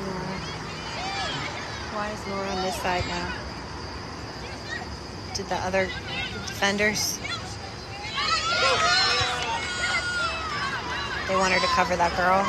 Nora. Why is Nora on this side now? Did the other defenders? They want her to cover that girl.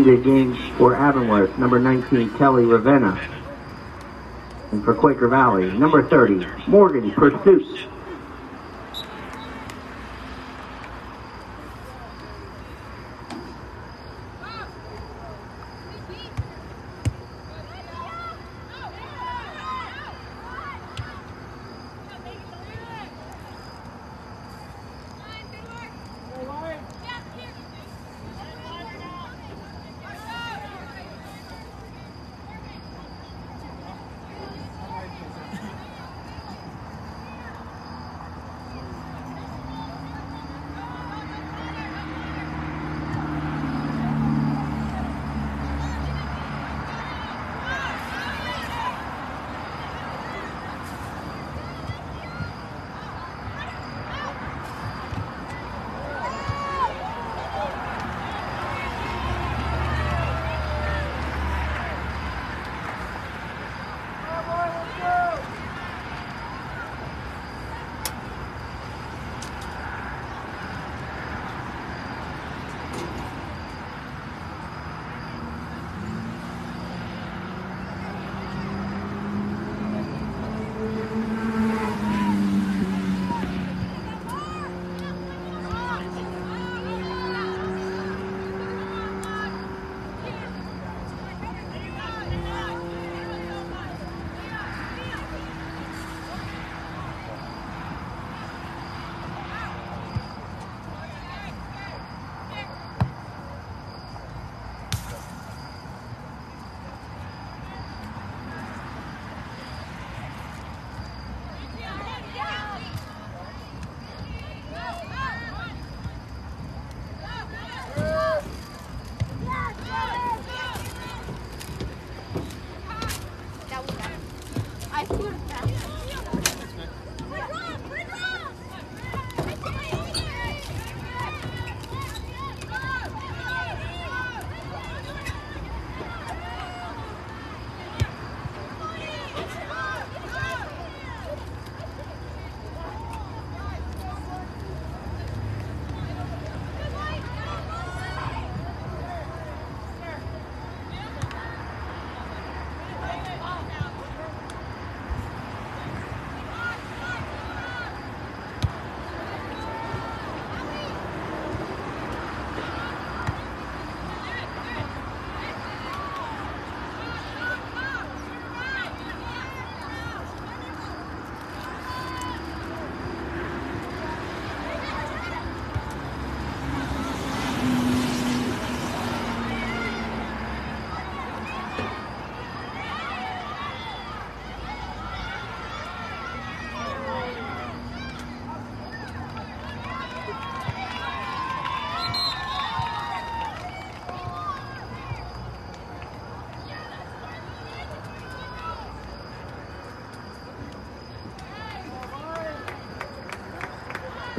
Into game for Avonworth, number 19, Kelly Ravenna. And for Quaker Valley, number 30, Morgan Pursuit.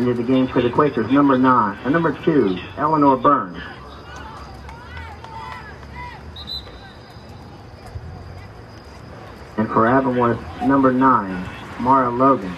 Into the game for the Quakers, number nine, uh, number two, Eleanor Burns. And for Avonworth, number nine, Mara Logan.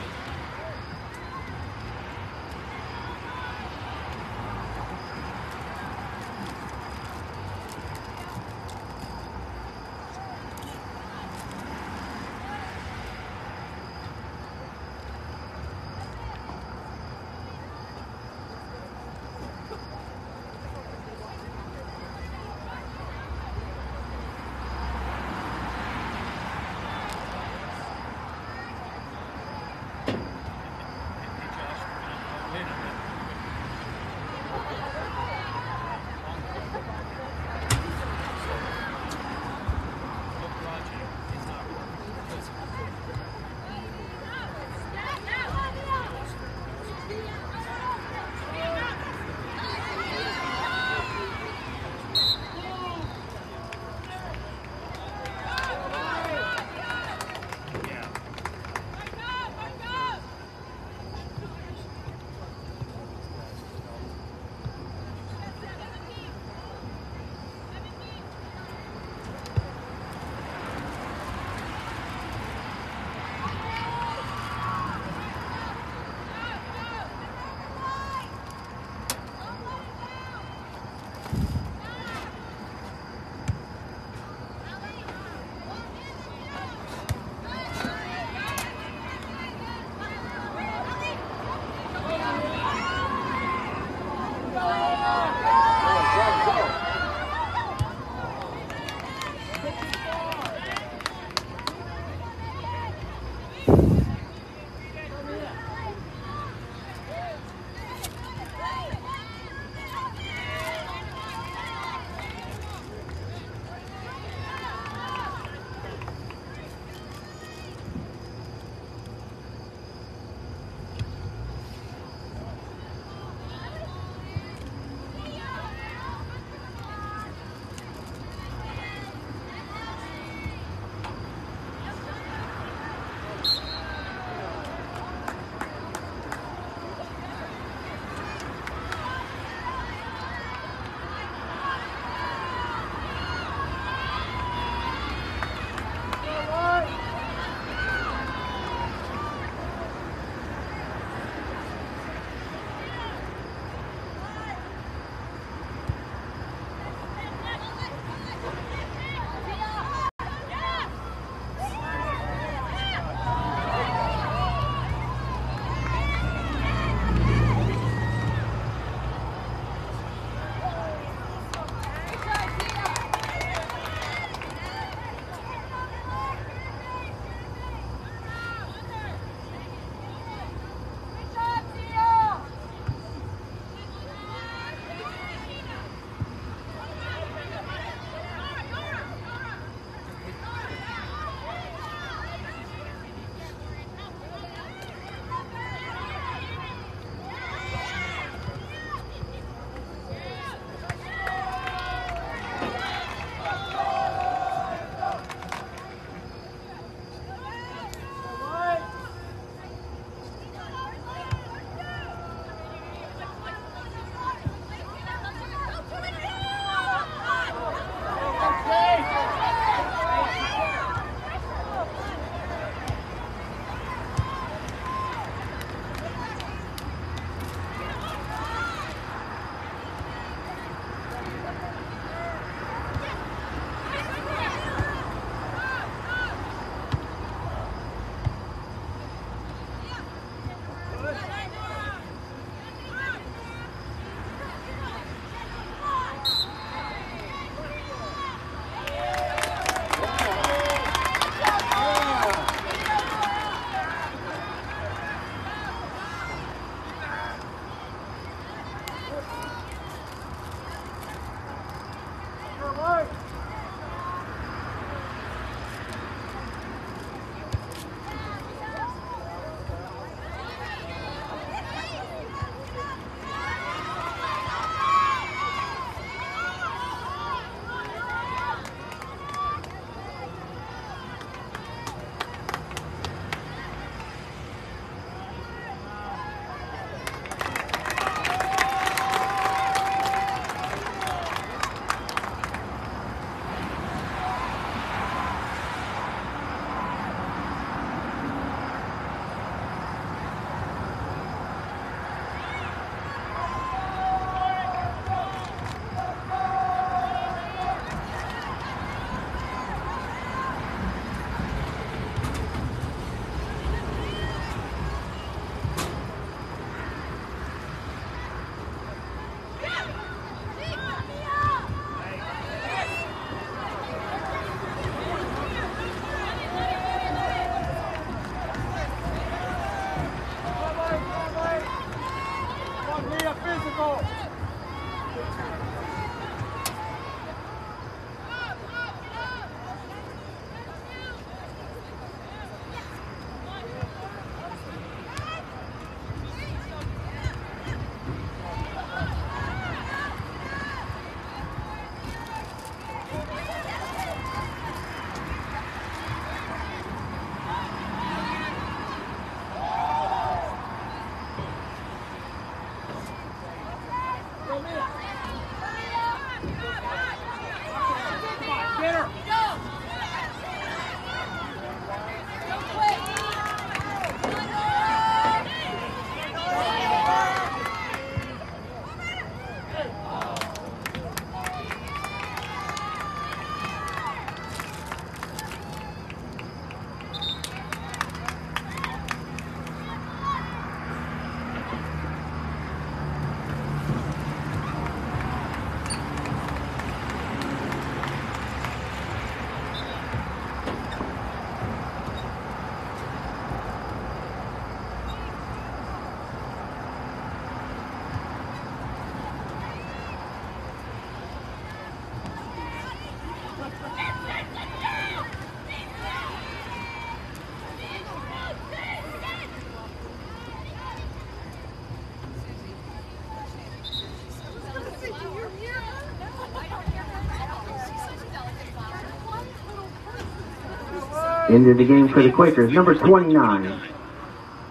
Into the game for the Quakers, number 29,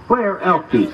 Claire Elfie.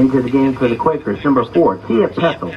Into the game for the Quakers, number four, Tia Pethel.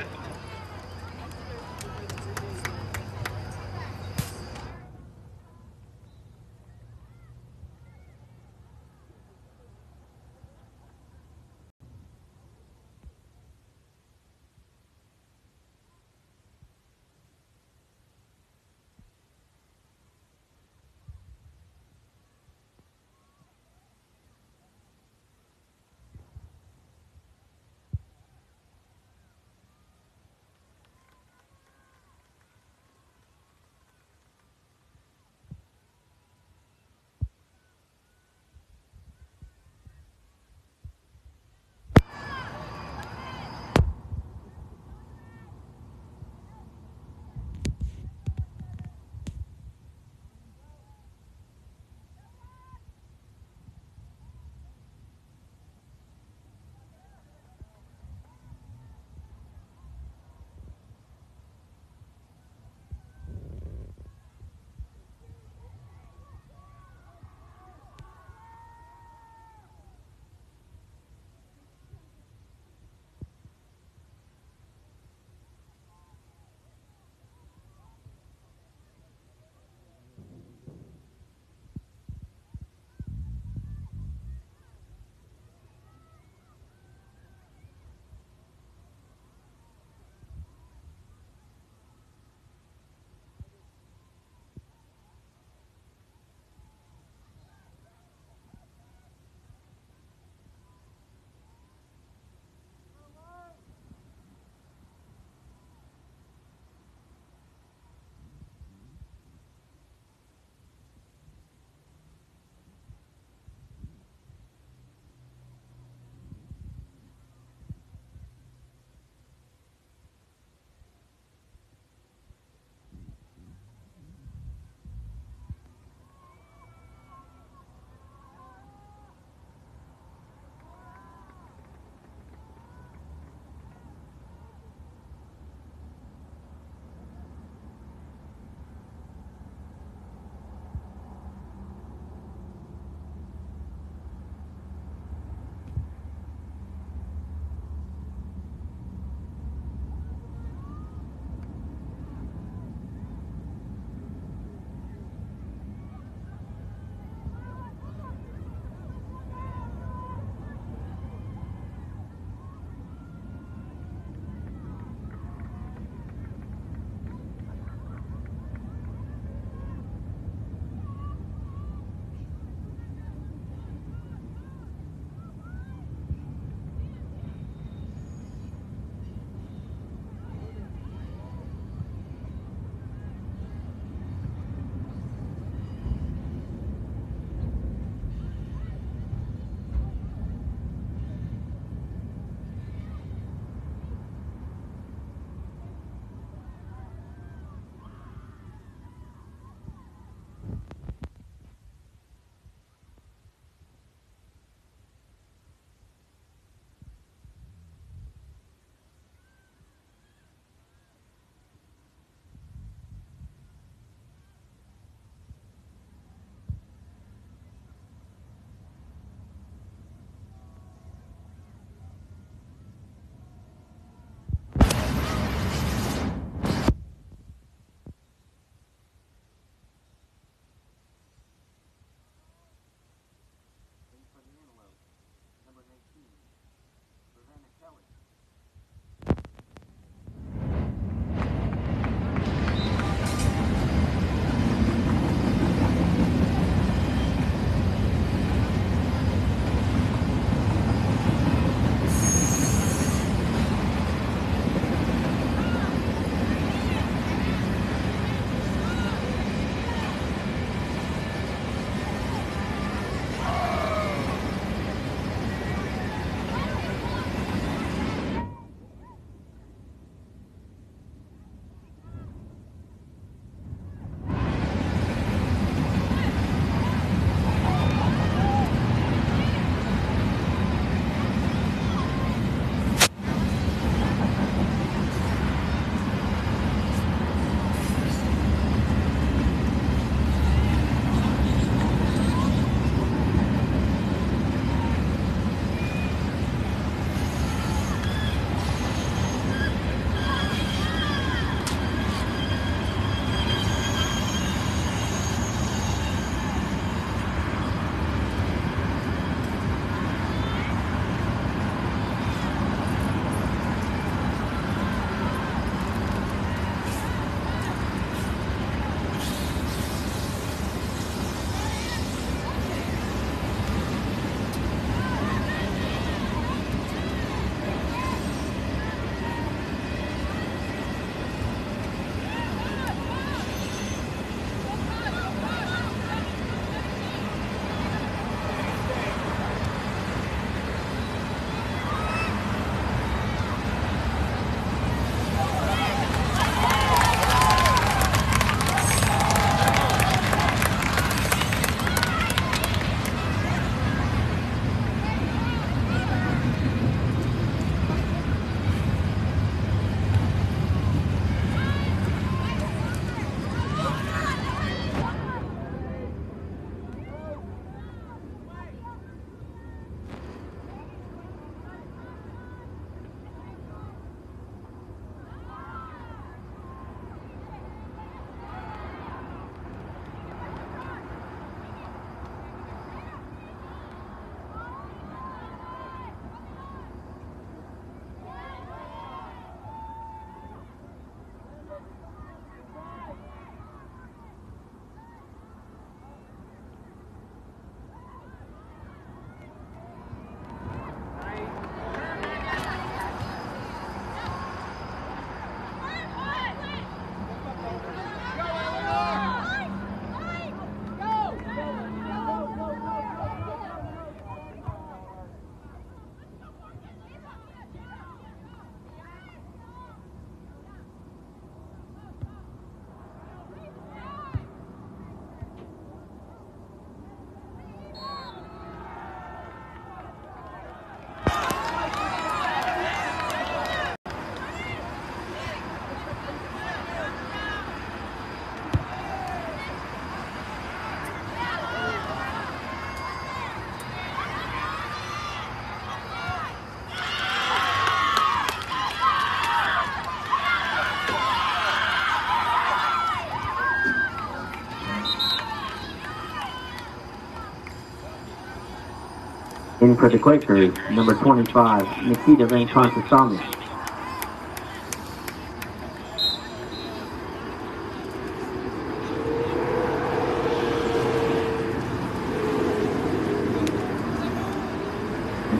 For the Quakers, number 25, Nikita Van Contasamy.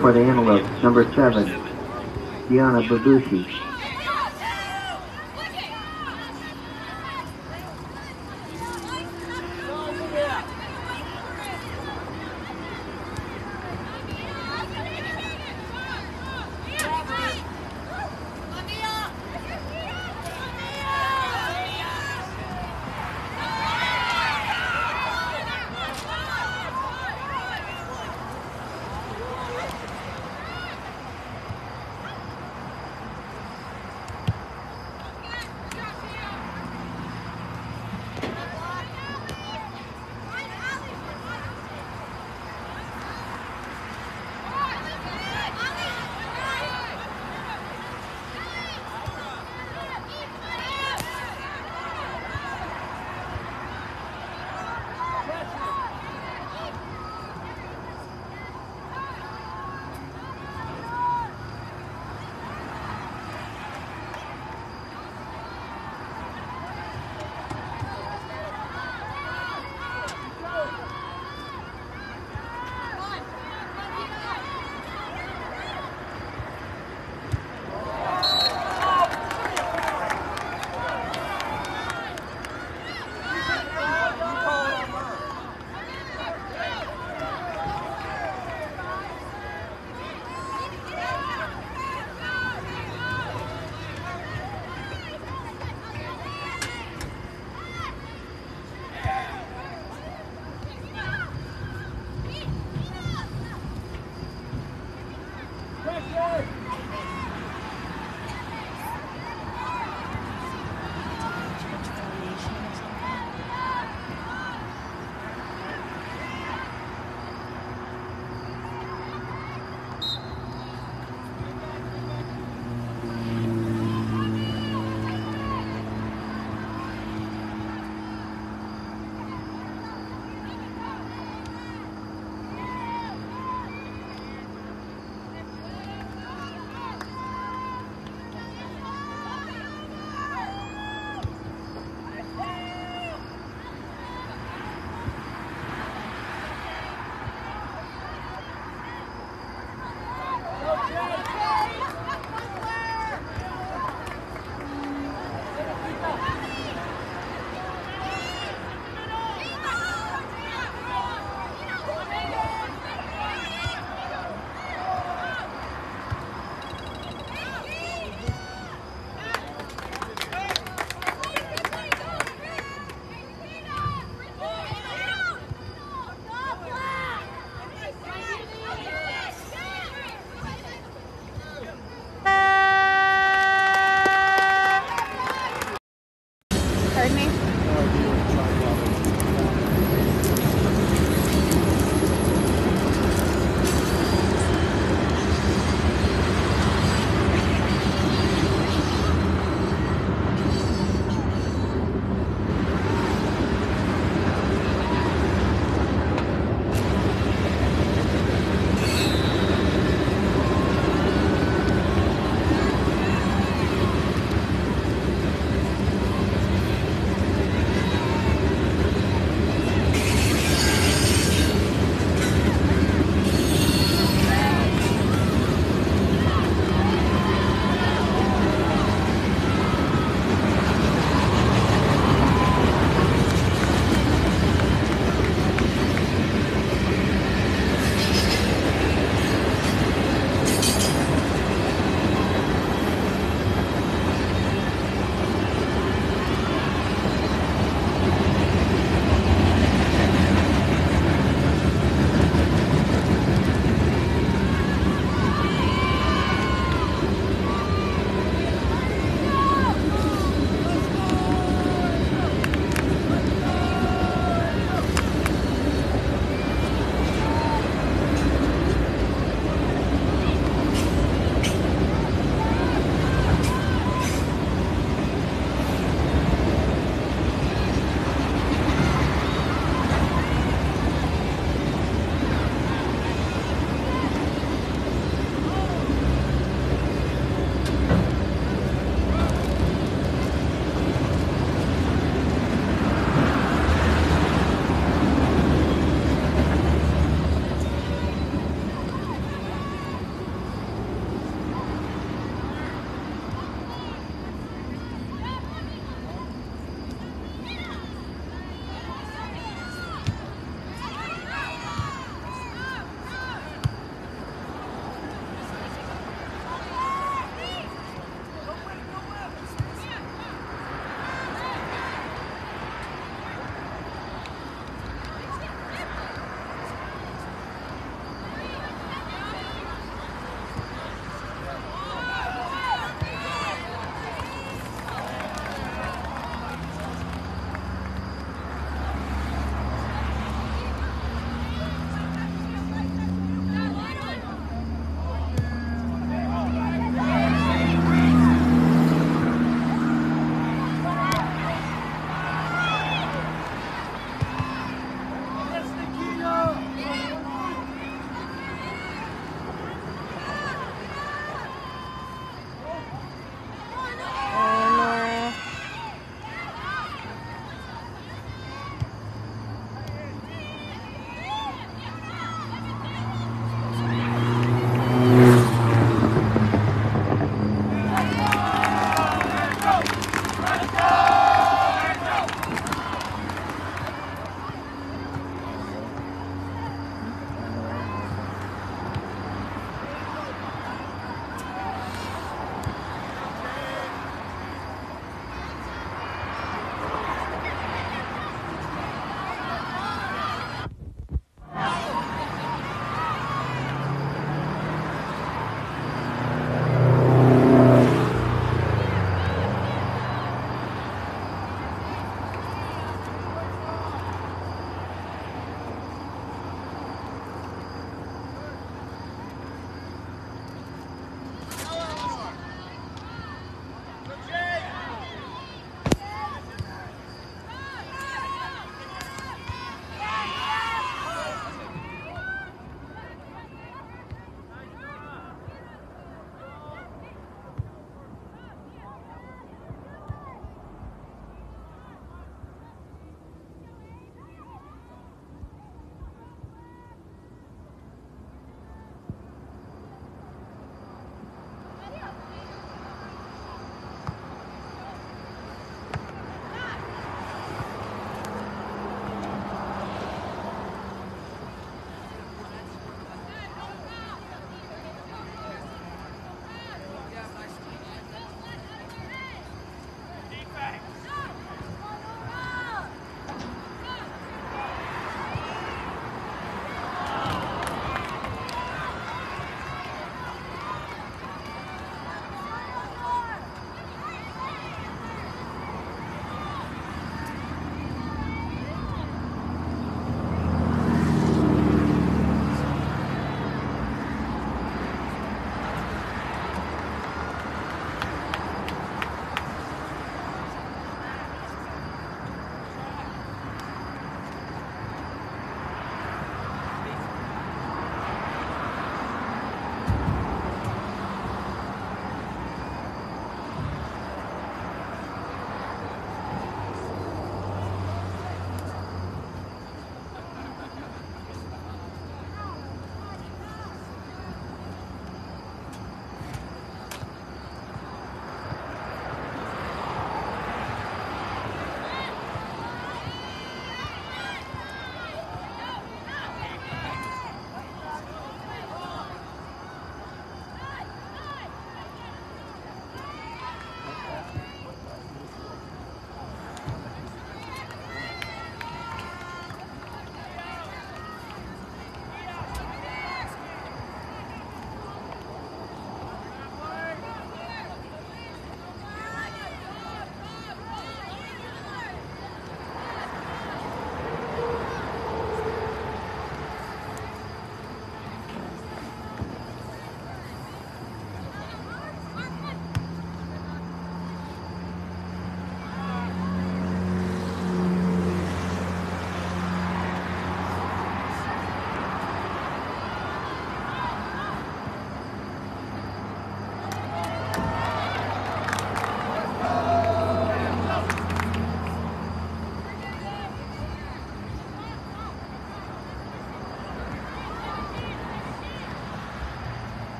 For the Antelopes, number 7, Diana Babushi.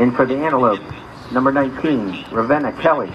And for the Antelope, number 19, Ravenna Kelly.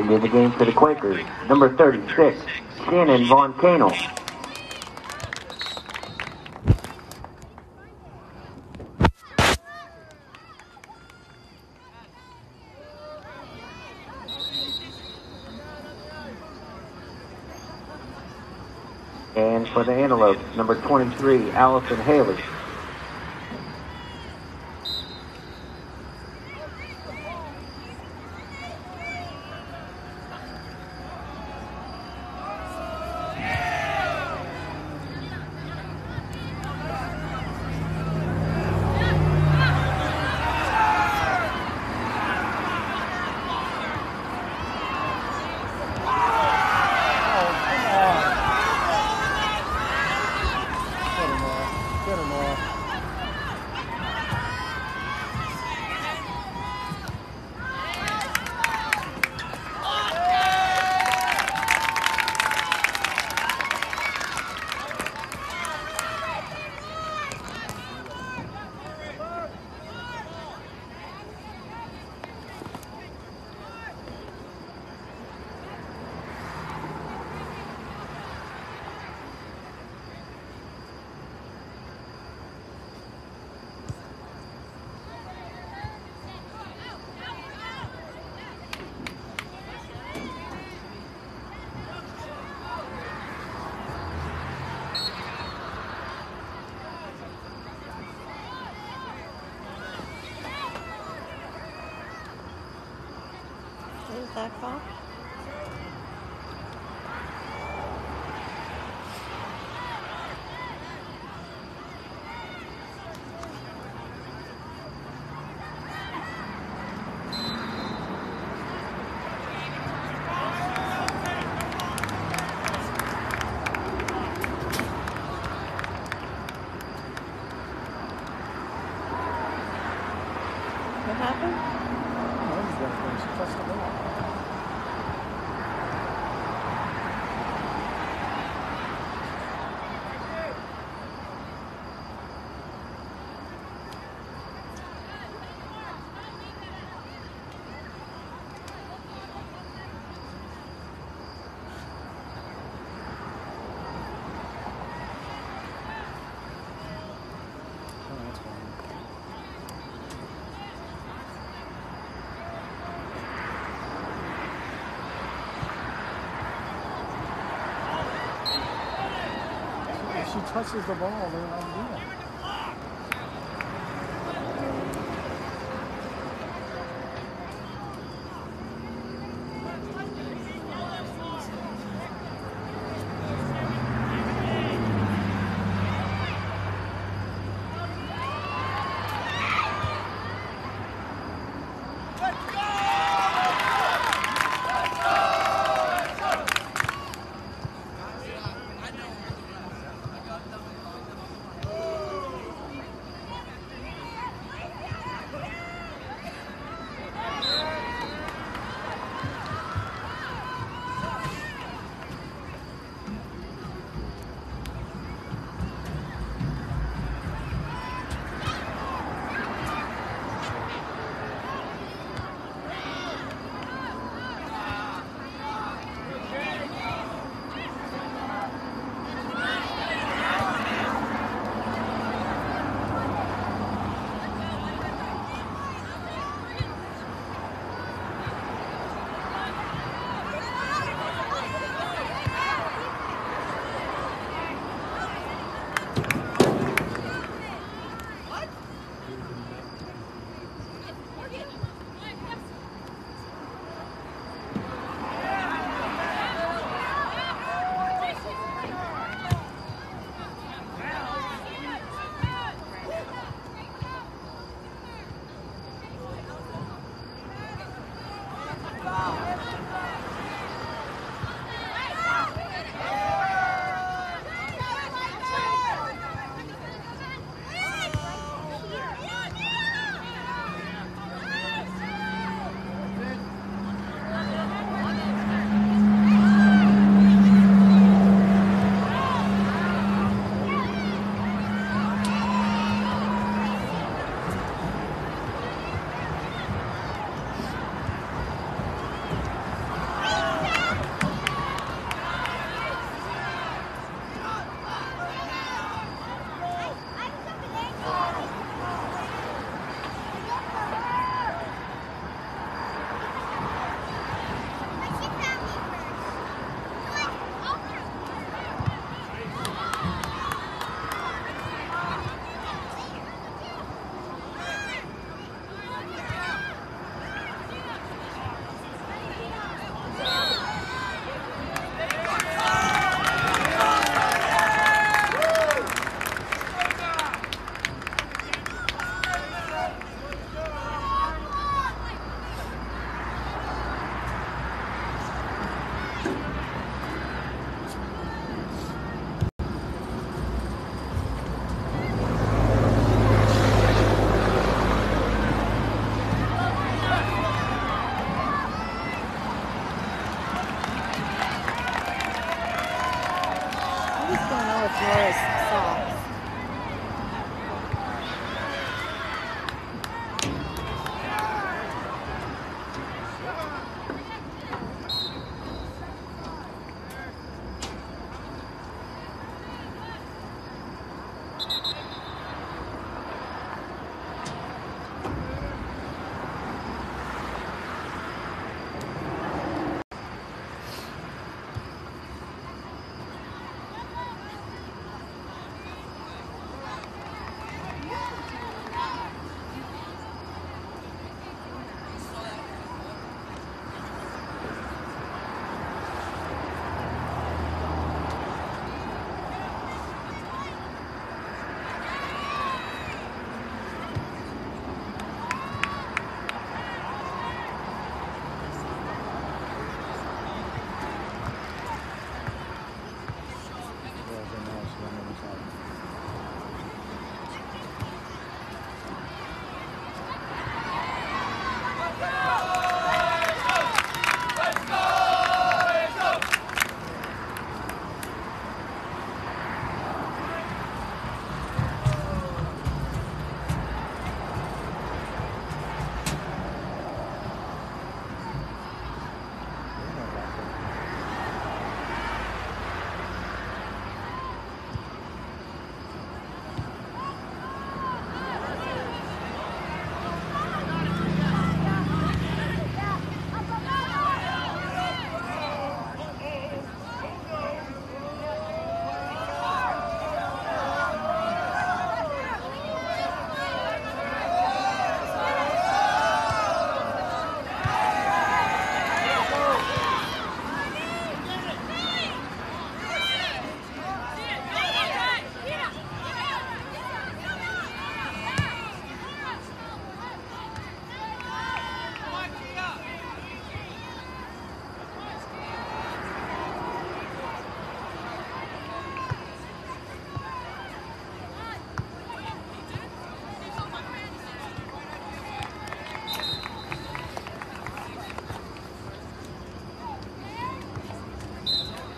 Into the game for the Quakers, number 36, Shannon Von Canel. And for the Antelopes, number 23, Allison Haley. She touches the ball, then I'll do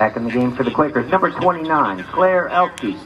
Back in the game for the Quakers, number 29, Claire Elke.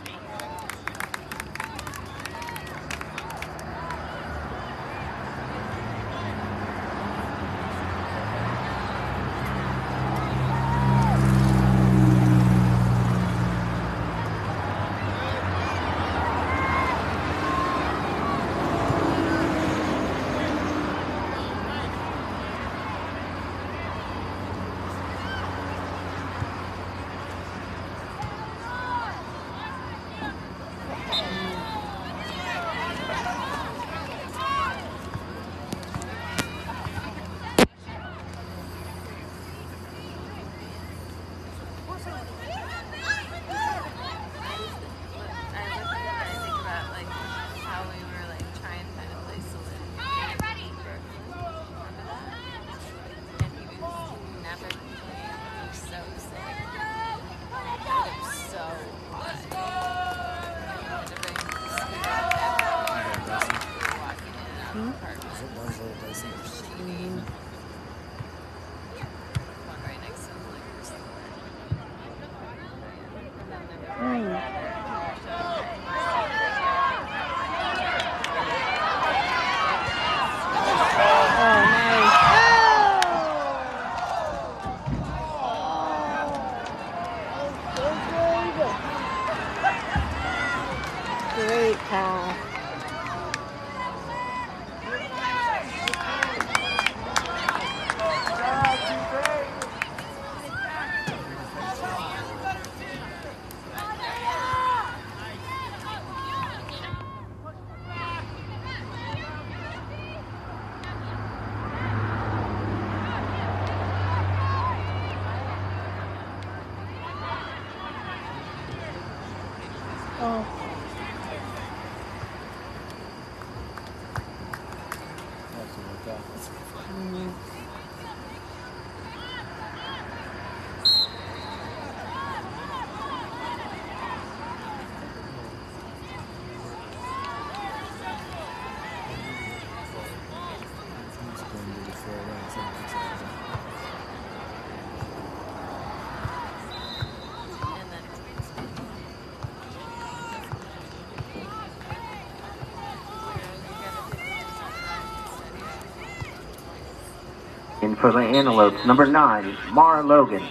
For the Antelopes, number nine, Mara Logan.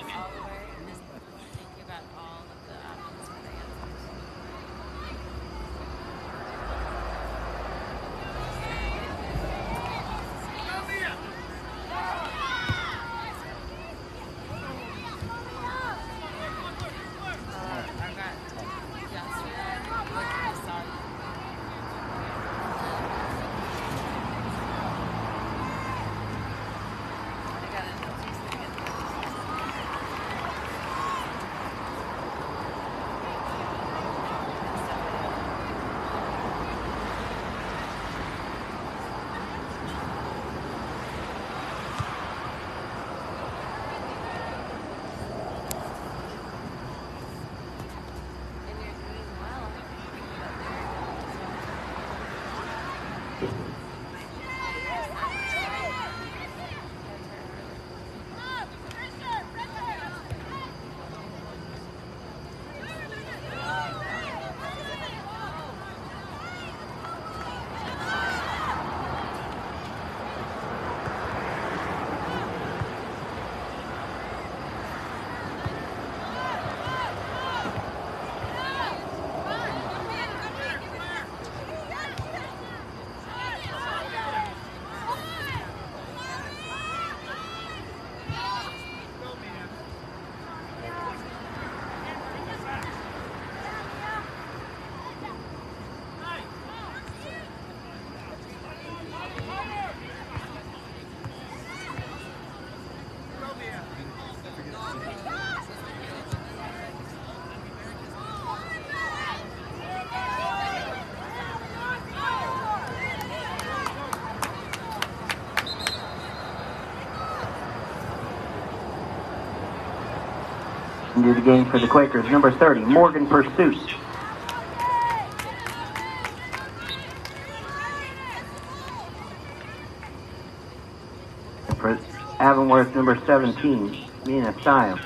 Into the game for the Quakers, number 30, Morgan Pursuit. For Avonworth, number 17, Mina Stiles.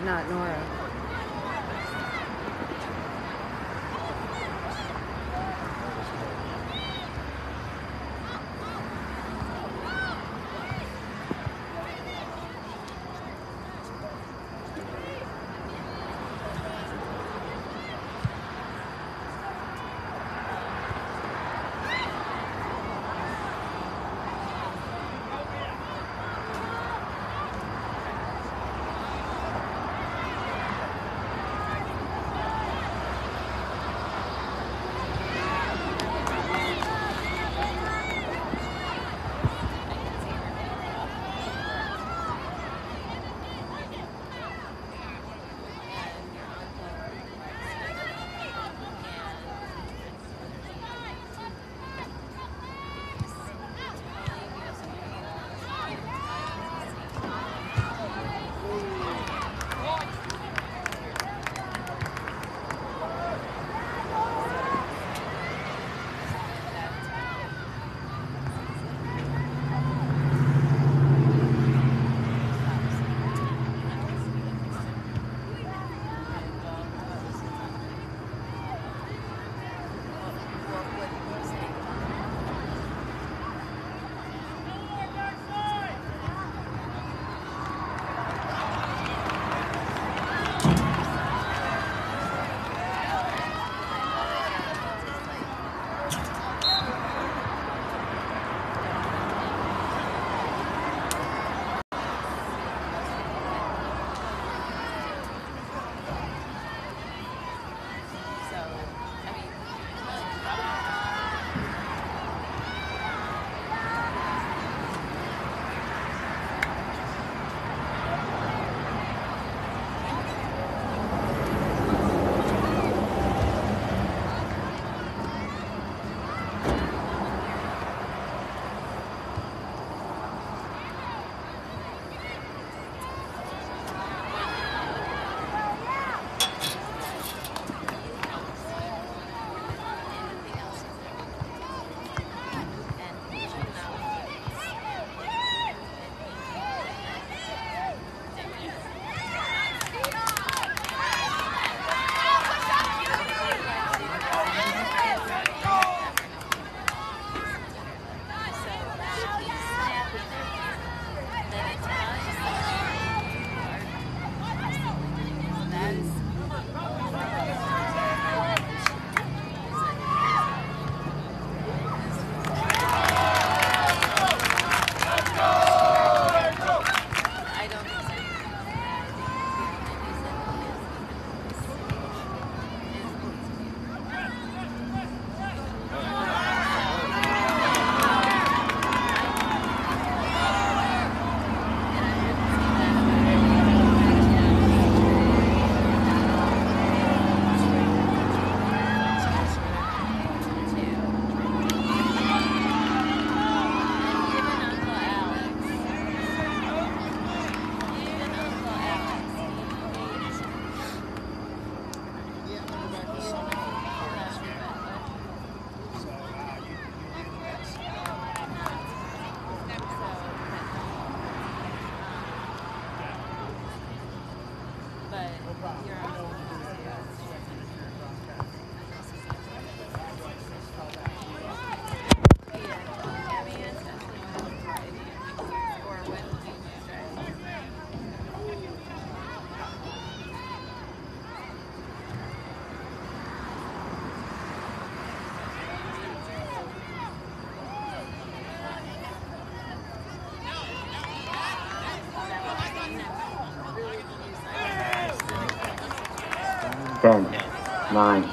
But not Nora. Nine,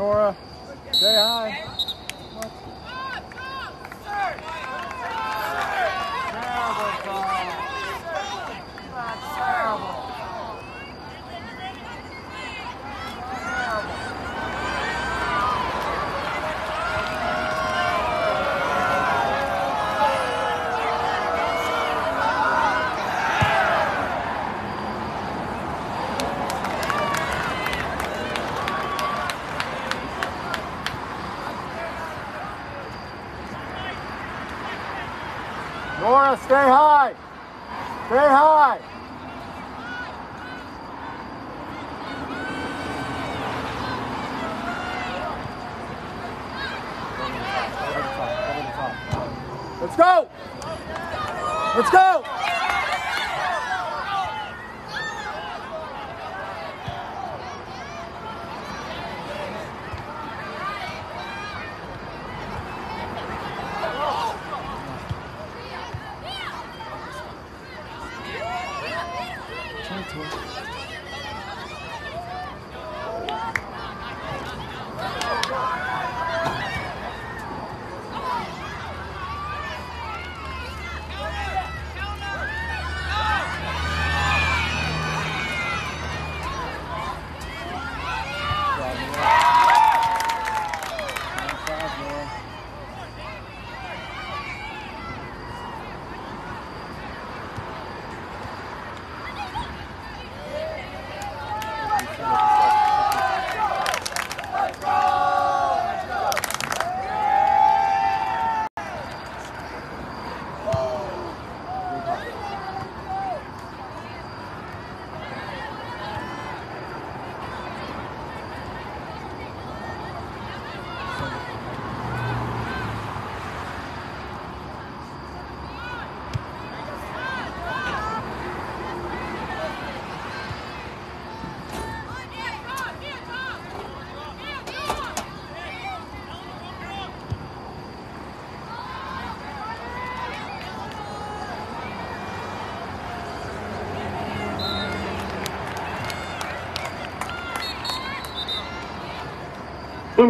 Nora. Say hi. Nora, stay high. Stay high. Let's go. Let's go.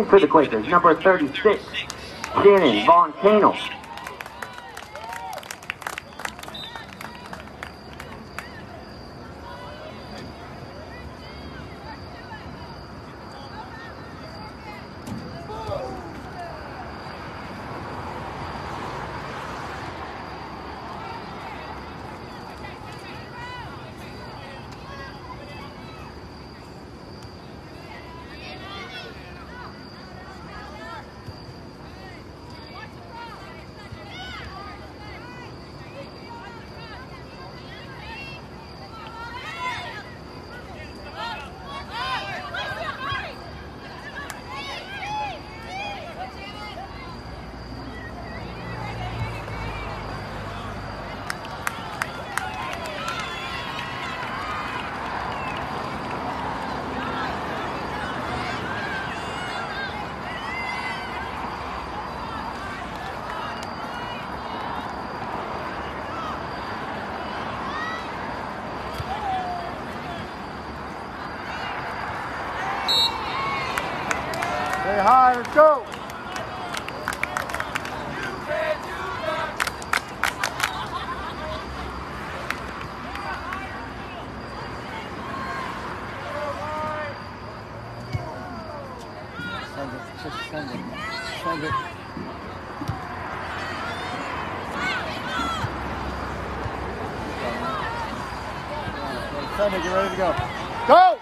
For the Quakers, number 36, Shannon Von Canel. Send it, just send it. Send it. Send it, get ready to go. Go!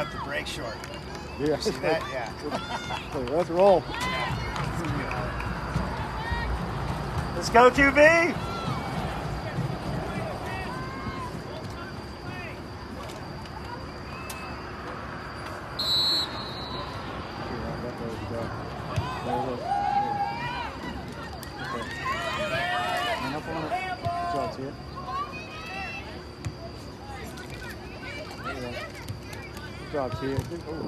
Cut the break short. Yeah. See that? Yeah. Let's roll. Let's go, QV. Good. Good job.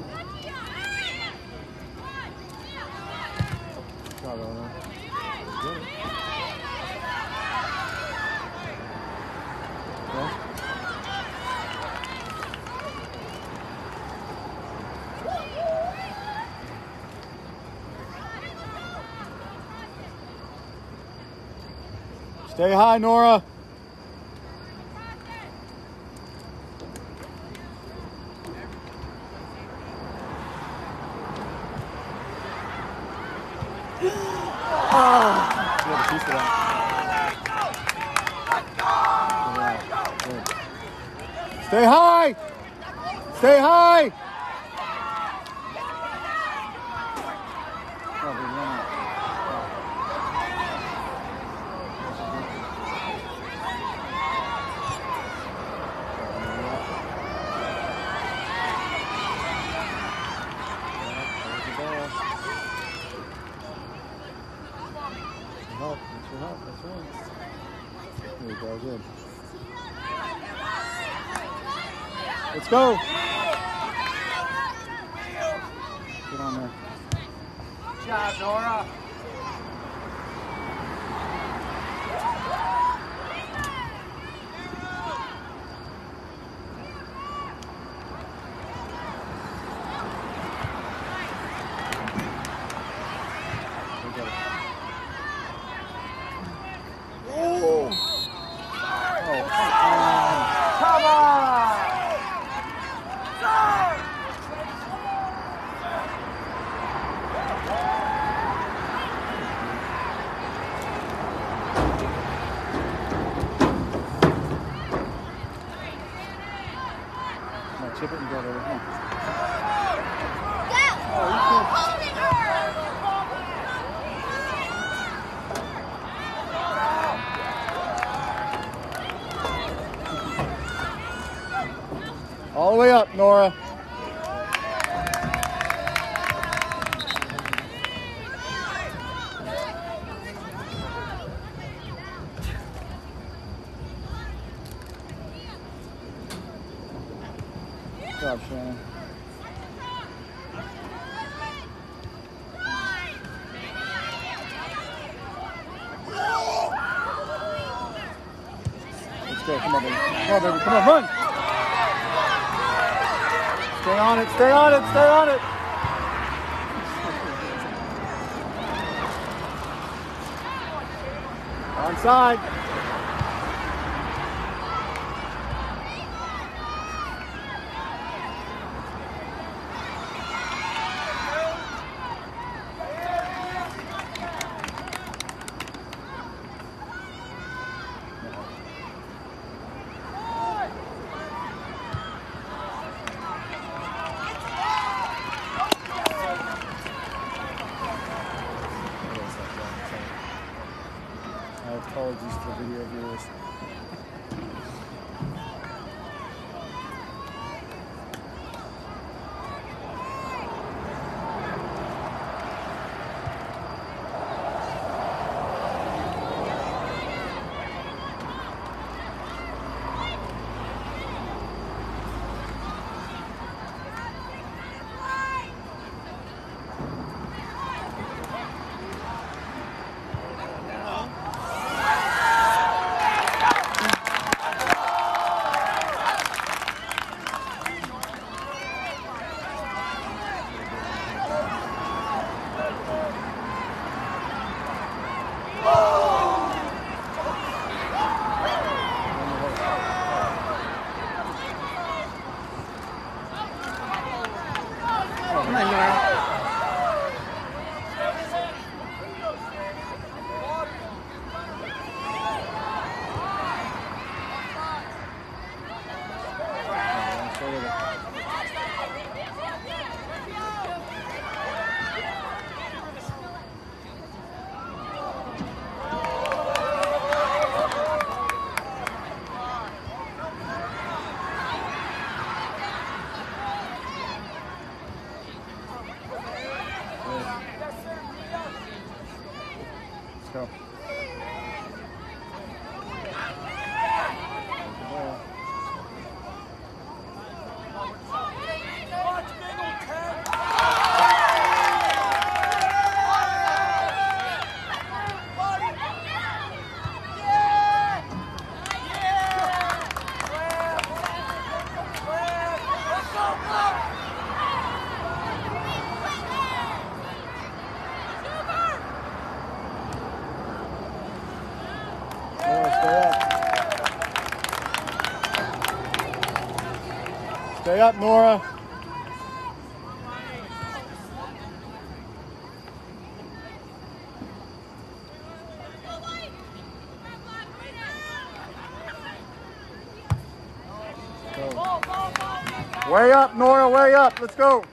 Stay high, Nora. Good. Stay high. Stay high. Oh, big runner. There's the ball. Help, that's There go, good. Let's go. Get on there. Good job, Nora. Up, Nora. Way up, Nora, way up. Let's go.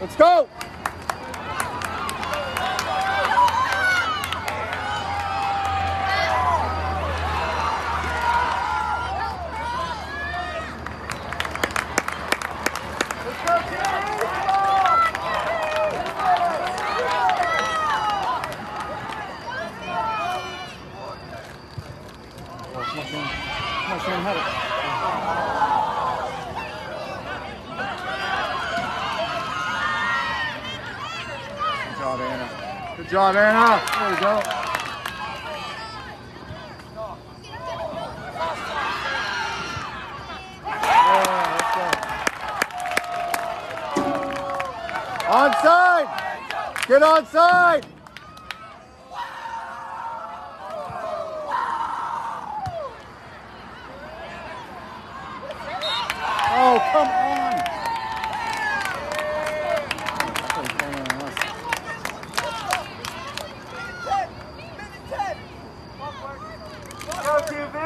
Let's go. Come on, Shane. Come on, Shane, have it. Good job, Job, Anna. There we go. Yeah, go. Onside! Get onside! Oh, come on! Go QV.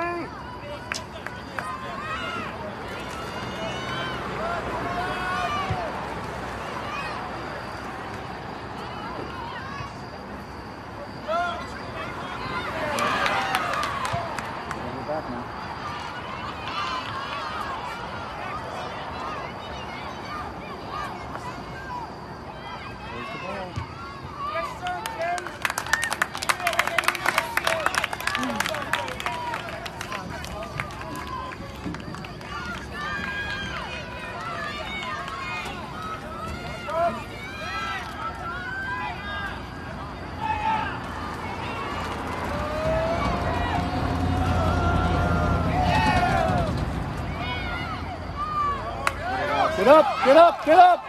We're back now. There's the ball. Get up, get up, get up!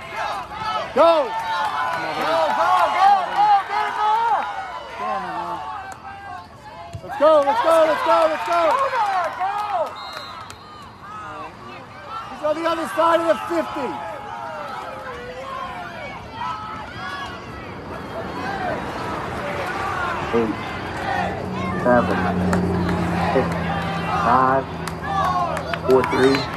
Go! Go, go, go, go, get off. Go. Let's go, let's go, let's go, let's go! He's on the other side of the 50. eight, seven, six, five, four, three,